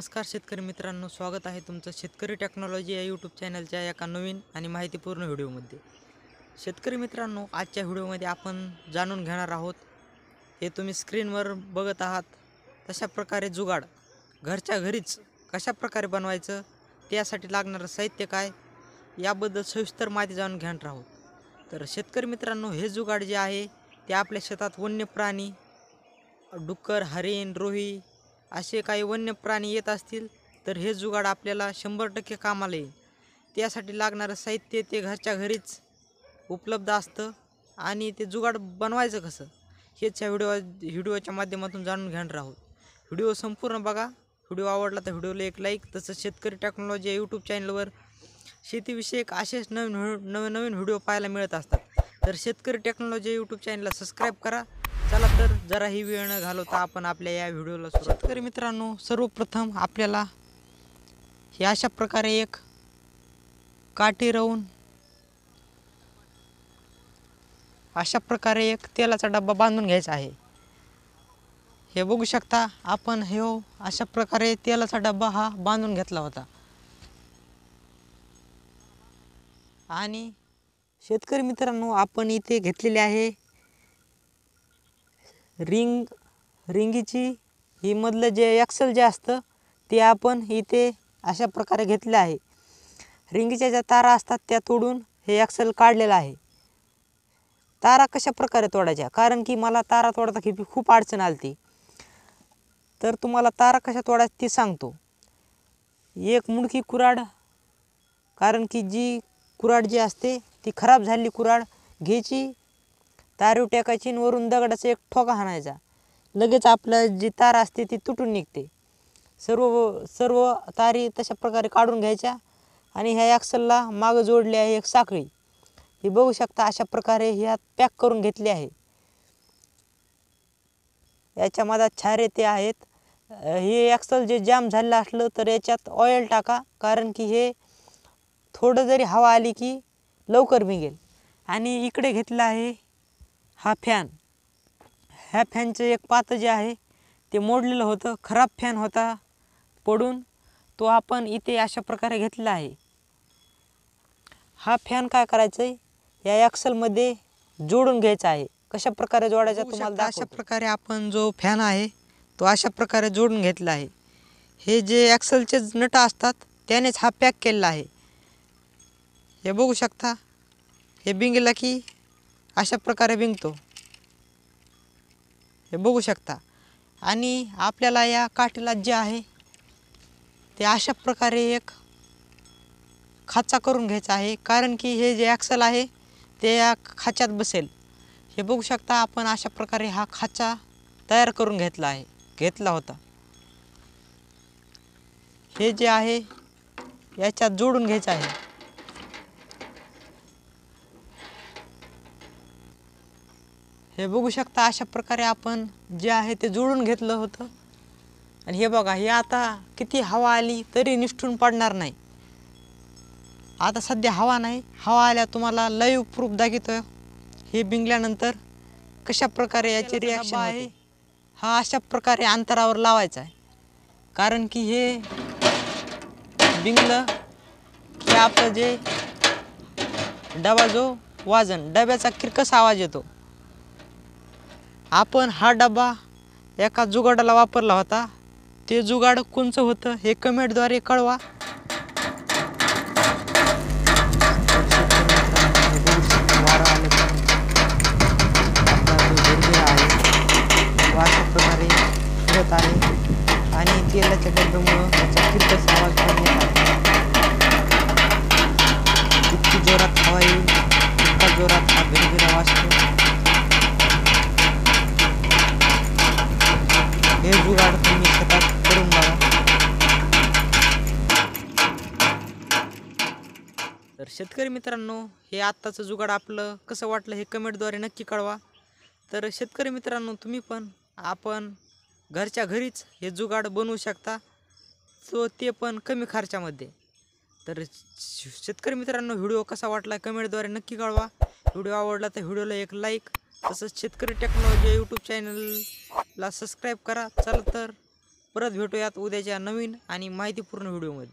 नमस्कार शेतकरी मित्रांनो स्वागत आहे तुमचं शेतकरी टेक्नॉलॉजी या यूट्यूब चॅनलच्या एका नवीन आणि माहितीपूर्ण व्हिडिओमध्ये. शेतकरी मित्रांनो आजच्या व्हिडिओमध्ये आपण जाणून घेणार आहोत हे तुम्ही स्क्रीनवर बघत आहात तशा प्रकारे जुगाड घरच्या घरीच कशा प्रकारे बनवायचं त्यासाठी लागणारं साहित्य काय याबद्दल सविस्तर माहिती जाणून घेणार आहोत. तर शेतकरी मित्रांनो हे जुगाड जे आहे ते आपल्या शेतात वन्य प्राणी डुक्कर हरिण रोही असे काही वन्य प्राणी येत असतील तर हे जुगाड आपल्याला शंभर टक्के कामाला येईल. त्यासाठी लागणारं साहित्य ते घरच्या घरीच उपलब्ध असतं आणि ते जुगाड बनवायचं कसं हेच ह्या व्हिडिओ व्हिडिओच्या माध्यमातून जाणून घेणार आहोत. व्हिडिओ संपूर्ण बघा. व्हिडिओ आवडला तर व्हिडिओला एक लाईक तसंच शेतकरी टेक्नॉलॉजी या यूट्यूब चॅनलवर शेतीविषयक असेच नवीन नवीन नवीन व्हिडिओ पाहायला मिळत असतात. तर शेतकरी टेक्नॉलॉजी यूट्यूब चॅनलला सबस्क्राईब करा. चला तर जरा ही वेळ न घालवता आपण आपल्या या व्हिडिओला सुरुवात शेतकरी मित्रांनो सर्वप्रथम आपल्याला हे अशा प्रकारे एक काठी राहून अशा प्रकारे एक तेलाचा डब्बा बांधून घ्यायचा आहे. हे बघू शकता आपण हे हो अशा प्रकारे तेलाचा डब्बा हा बांधून घेतला होता. आणि शेतकरी मित्रांनो आपण इथे घेतलेले आहे रिंग रिंगीची ही मधलं जे एक्सल जे असतं ते आपण इथे अशा प्रकारे घेतलं आहे. रिंगीच्या ज्या तारा असतात त्या तोडून हे एक्सल काढलेलं आहे. तारा कशा प्रकारे तोडायच्या? कारण की मला तारा तोडता की खूप अडचण आली तर तुम्हाला तारा कशा तोडायची ते सांगतो. एक मुडकी कुराड कारण की जी कुराड जी असते ती खराब झालेली कुराड घ्यायची तारीव टाकायची वरून दगडाचा एक ठोका हाणायचा. लगेच आपलं जी तार असते ती तुटून निघते. सर्व सर्व तारी तशा प्रकारे काढून घ्यायच्या आणि ह्या ॲक्सलला मागं जोडली आहे एक साखळी. हे बघू शकता अशा प्रकारे ह्यात पॅक करून घेतली आहे. याच्या मधात छारे ते आहेत. हे ॲक्सल जे जाम झालेलं असलं तर याच्यात ऑइल टाका कारण की हे थोडं जरी हवा आली की लवकर निघेल. आणि इकडे घेतलं आहे हा फॅन ह्या फॅनचं एक पातं जे आहे ते मोडलेलं होतं. खराब फॅन होता पडून तो आपण इथे अशा प्रकारे घेतला आहे. हा फॅन काय करायचं आहे या ॲक्सलमध्ये जोडून घ्यायचा आहे. कशा प्रकारे जोडायचा तुम्हाला अशा प्रकारे आपण जो फॅन आहे तो अशा प्रकारे जोडून घेतला आहे. हे जे ॲक्सलचे नट असतात त्यानेच हा पॅक केलेला आहे. हे बघू शकता. हे बिंगला की अशा प्रकारे विंगतो. हे बघू शकता. आणि आपल्याला या काठीला जे आहे ते अशा प्रकारे एक खाचा करून घ्यायचा आहे. कारण की हे जे ॲक्सल आहे ते या खाच्यात बसेल. हे बघू शकता आपण अशा प्रकारे हा खाचा तयार करून घेतला आहे. घेतला होता. हे जे आहे याच्यात जोडून घ्यायचं आहे. हे बघू शकता अशा प्रकारे आपण जे आहे ते जोडून घेतलं होतं. आणि हे बघा हे आता किती हवा आली तरी निष्ठून पडणार नाही. आता सध्या हवा नाही. हवा आल्या तुम्हाला लाईव्ह प्रूफ दाखवतोय. हे बिंगल्यानंतर कशा प्रकारे याचे रिॲक्शन आहे. हा अशा प्रकारे अंतरावर लावायचा आहे. कारण की हे बिंगलं की आपलं जे डबा जो वाजन डब्याचा किरकस आवाज येतो. आपण हा डबा एका जुगाडाला वापरला होता. ते जुगाड कोणचं होतं हे कमेंटद्वारे कळवा. आहे आणि तेलाच्या डब्यामुळं त्याचा किरकस आवाज पण येत आहे इतकी जोरात हवा येईल इतका जोरात हा गिरगिरा वाजतो हे जुगाड तुम्ही शेतात करून बघा तर शेतकरी मित्रांनो हे आत्ताचं जुगाड आपलं कसं वाटलं हे कमेंटद्वारे नक्की कळवा. तर शेतकरी मित्रांनो तुम्ही पण आपण घरच्या घरीच हे जुगाड बनवू शकता. सो ते पण कमी खर्चामध्ये. तर श- शेतकरी मित्रांनो व्हिडिओ कसा वाटला कमेंटद्वारे नक्की कळवा. व्हिडिओ आवडला तर व्हिडिओला एक लाईक तसंच शेतकरी टेक्नॉलॉजी यूट्यूब चॅनलला सबस्क्राईब करा. चला तर परत भेटूयात उद्याच्या नवीन आणि माहितीपूर्ण व्हिडिओमध्ये.